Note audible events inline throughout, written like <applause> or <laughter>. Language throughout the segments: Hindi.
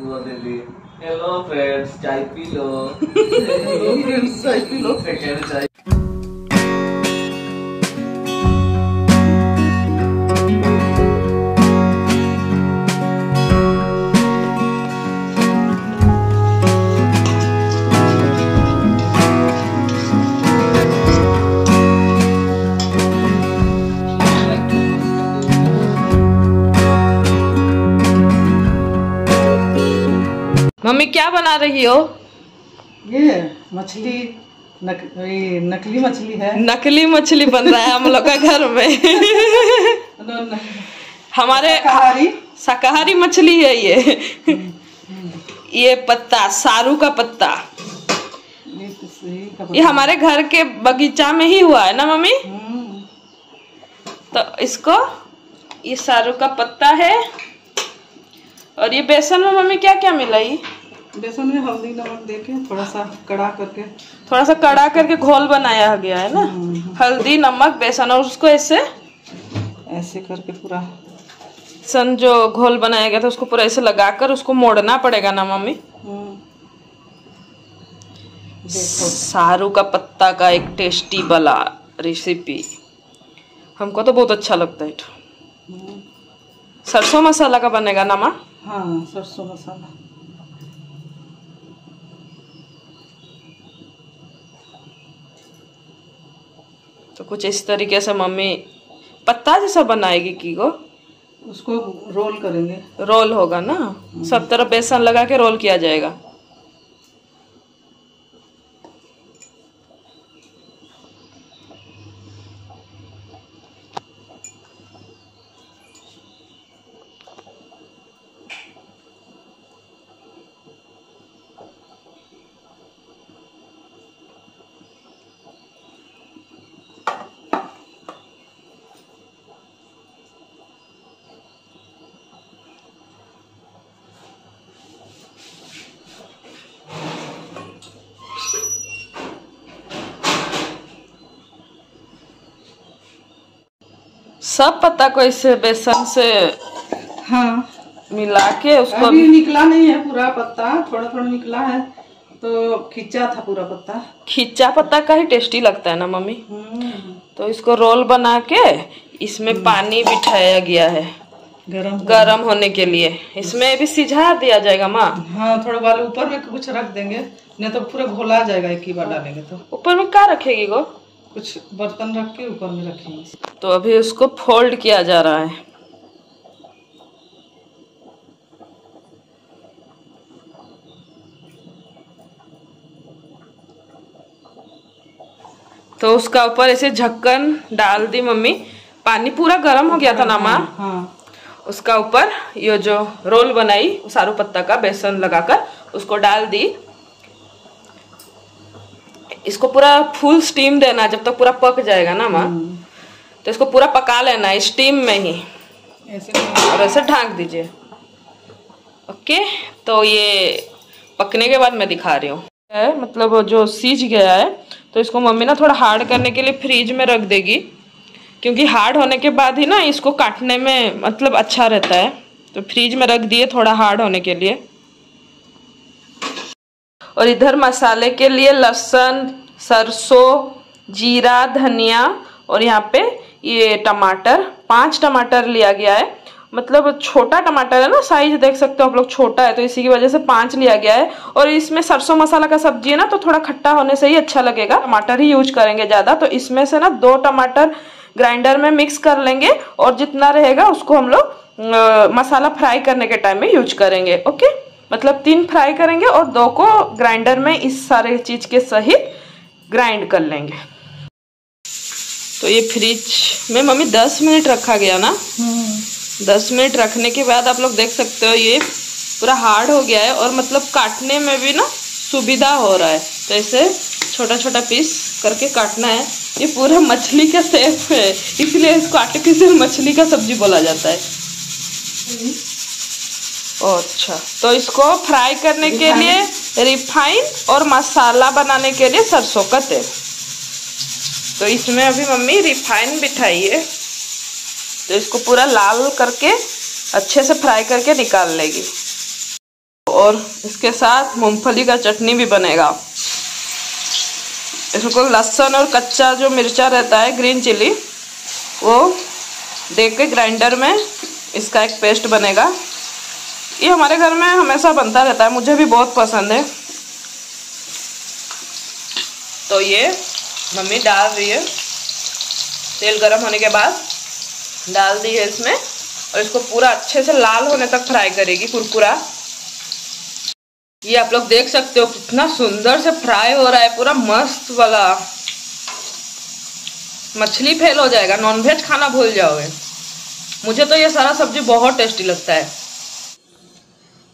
हेलो फ्रेंड्स चाय पी लो। <laughs> चाय पी लो। सेकंड चाय। मम्मी क्या बना रही हो? ये मछली नक, नकली मछली है। नकली मछली बन रहा है हम लोग का घर में। न- न- हमारे शाकाहारी। शाकाहारी मछली है ये। ये पत्ता सारू का पत्ता। ये तो ये हमारे घर के बगीचा में ही हुआ है ना मम्मी? हम्म, तो इसको ये सारू का पत्ता है। और ये बेसन में मम्मी क्या क्या मिलाई? बेसन में हल्दी नमक देके थोड़ा सा कड़ा करके। थोड़ा सा कड़ा करके घोल बनाया गया है ना? हल्दी नमक बेसन और उसको ऐसे? ऐसे करके पूरा। सन जो घोल बनाया गया था उसको पूरा ऐसे लगाकर उसको मोड़ना पड़ेगा ना मम्मी? हम्म, सारू का पत्ता का एक टेस्टी वाला रेसिपी हमको तो बहुत अच्छा लगता है। हम्म, सरसों मसाला का बनेगा ना माँ? हाँ सरसों मसाला। तो कुछ इस तरीके से मम्मी पत्ता जैसा बनाएगी की गो। उसको रोल करेंगे। रोल होगा ना? सब तरफ़ बेसन लगा के रोल किया जाएगा। सब पत्ता को इसे बेसन से हाँ। मिला के उसको अभी निकला नहीं है पूरा पत्ता थोड़ा थोड़ा निकला है तो खींचा था पूरा पत्ता। खिच्चा पत्ता का ही टेस्टी लगता है ना मम्मी? हम्म, तो इसको रोल बना के इसमें पानी बिठाया गया है। गरम गरम होने के लिए। इसमें भी सिझा दिया जाएगा माँ? हाँ थोड़ा वाले ऊपर में कुछ रख देंगे नहीं तो पूरा घोला जाएगा एक ही बार डालेंगे तो। ऊपर में क्या रखेगी गो? कुछ बर्तन रख के ऊपर में रखेंगे। तो अभी उसको फोल्ड किया जा रहा है। तो उसका ऊपर ऐसे झक्कन डाल दी मम्मी। पानी पूरा गर्म हो गया था ना माँ? हाँ। उसका ऊपर ये जो रोल बनाई सारू पत्ता का बेसन लगाकर उसको डाल दी। इसको पूरा फुल स्टीम देना जब तक पूरा पक जाएगा ना माँ तो इसको पूरा पका लेना स्टीम में ही। ऐसे और ऐसे ढाँक दीजिए। ओके तो ये पकने के बाद मैं दिखा रही हूँ। है मतलब जो सीज गया है तो इसको मम्मी ना थोड़ा हार्ड करने के लिए फ्रीज में रख देगी। क्योंकि हार्ड होने के बाद ही ना इसको काटने में मतलब अच्छा रहता है। तो फ्रीज में रख दिए थोड़ा हार्ड होने के लिए। और इधर मसाले के लिए लहसुन, सरसों, जीरा, धनिया और यहाँ पे ये टमाटर, पाँच टमाटर लिया गया है। मतलब छोटा टमाटर है ना साइज़ देख सकते हो आप लोग, छोटा है तो इसी की वजह से पाँच लिया गया है। और इसमें सरसों मसाला का सब्ज़ी है ना तो थोड़ा खट्टा होने से ही अच्छा लगेगा। टमाटर ही यूज़ करेंगे ज़्यादा तो इसमें से ना दो टमाटर ग्राइंडर में मिक्स कर लेंगे और जितना रहेगा उसको हम लोग मसाला फ्राई करने के टाइम में यूज़ करेंगे ओके मतलब तीन फ्राई करेंगे और दो को ग्राइंडर में इस सारे चीज़ के सहित ग्राइंड कर लेंगे। तो ये फ्रिज में मम्मी दस मिनट रखा गया ना? दस मिनट रखने के बाद आप लोग देख सकते हो ये पूरा हार्ड हो गया है और मतलब काटने में भी ना सुविधा हो रहा है। तो ऐसे छोटा छोटा पीस करके काटना है। ये पूरा मछली का शेप है इसलिए इसको आर्टिफिशियल मछली का सब्ज़ी बोला जाता है। ओ, अच्छा। तो इसको फ्राई करने के लिए रिफाइन और मसाला बनाने के लिए सरसों का तेल। तो इसमें अभी मम्मी रिफाइन बिठाई है तो इसको पूरा लाल करके अच्छे से फ्राई करके निकाल लेगी। और इसके साथ मूंगफली का चटनी भी बनेगा। इसको लहसुन और कच्चा जो मिर्चा रहता है ग्रीन चिली वो दे के ग्राइंडर में इसका एक पेस्ट बनेगा। ये हमारे घर में हमेशा बनता रहता है, मुझे भी बहुत पसंद है। तो ये मम्मी डाल रही है। तेल गरम होने के बाद डाल दी है इसमें और इसको पूरा अच्छे से लाल होने तक फ्राई करेगी, कुरकुरा। ये आप लोग देख सकते हो, कितना सुंदर से फ्राई हो रहा है, पूरा मस्त वाला। मछली फेल हो जाएगा, नॉनवेज खाना भूल जाओगे। मुझे तो ये सारा सब्ज़ी बहुत टेस्टी लगता है।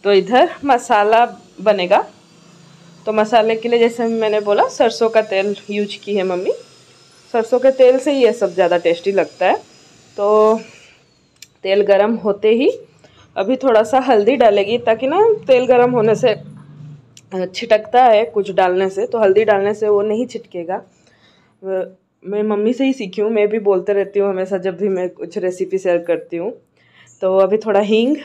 तो इधर मसाला बनेगा। तो मसाले के लिए जैसे मैंने बोला, सरसों का तेल यूज़ की है मम्मी। सरसों के तेल से ही ये सब ज़्यादा टेस्टी लगता है। तो तेल गरम होते ही अभी थोड़ा सा हल्दी डालेगी ताकि ना तेल गरम होने से छिटकता है कुछ डालने से। तो हल्दी डालने से वो नहीं छिटकेगा। मैं मम्मी से ही सीखी हूँ। मैं भी बोलते रहती हूँ हमेशा जब भी मैं कुछ रेसिपी शेयर करती हूँ। तो अभी थोड़ा हींग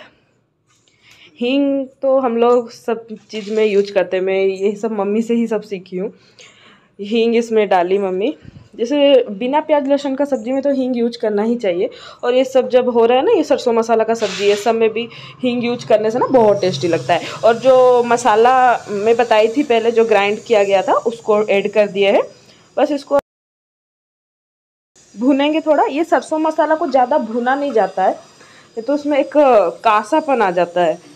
हींग तो हम लोग सब चीज़ में यूज़ करते हैं। मैं ये सब मम्मी से ही सब सीखी हूँ। हींग इसमें डाली मम्मी। जैसे बिना प्याज, लहसुन का सब्ज़ी में तो हींग यूज़ करना ही चाहिए। और ये सब जब हो रहा है ना, ये सरसों मसाला का सब्ज़ी, ये सब में भी हींग यूज़ करने से ना बहुत टेस्टी लगता है। और जो मसाला मैं बताई थी पहले, जो ग्राइंड किया गया था, उसको ऐड कर दिया है। बस इसको भुनेंगे थोड़ा। ये सरसों मसाला को ज़्यादा भुना नहीं जाता है। तो उसमें एक कासापन आ जाता है।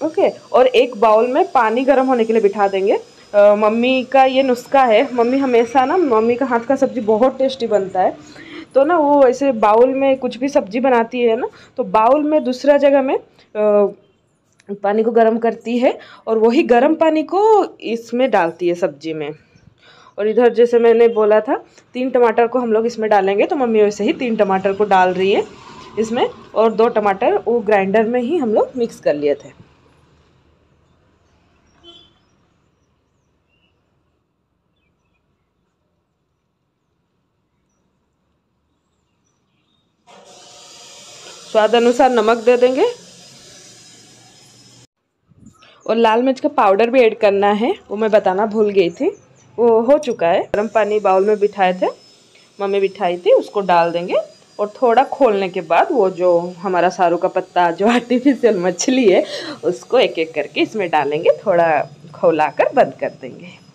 ओके और एक बाउल में पानी गर्म होने के लिए बिठा देंगे। मम्मी का ये नुस्खा है। मम्मी हमेशा ना मम्मी का हाथ का सब्ज़ी बहुत टेस्टी बनता है। तो ना वो ऐसे बाउल में कुछ भी सब्ज़ी बनाती है ना तो बाउल में दूसरा जगह में आ, पानी को गर्म करती है और वही गर्म पानी को इसमें डालती है सब्ज़ी में। और इधर जैसे मैंने बोला था तीन टमाटर को हम लोग इसमें डालेंगे तो मम्मी वैसे ही तीन टमाटर को डाल रही है इसमें और दो टमाटर वो ग्राइंडर में ही हम लोग मिक्स कर लिए थे। स्वाद अनुसार नमक दे देंगे। और लाल मिर्च का पाउडर भी ऐड करना है, वो मैं बताना भूल गई थी। वो हो चुका है। गर्म पानी बाउल में बिठाए थे, मम्मी बिठाई थी, उसको डाल देंगे। और थोड़ा खोलने के बाद वो जो हमारा सारू का पत्ता, जो आर्टिफिशियल मछली है, उसको एक एक करके इसमें डालेंगे, थोड़ा खोला कर बंद कर देंगे।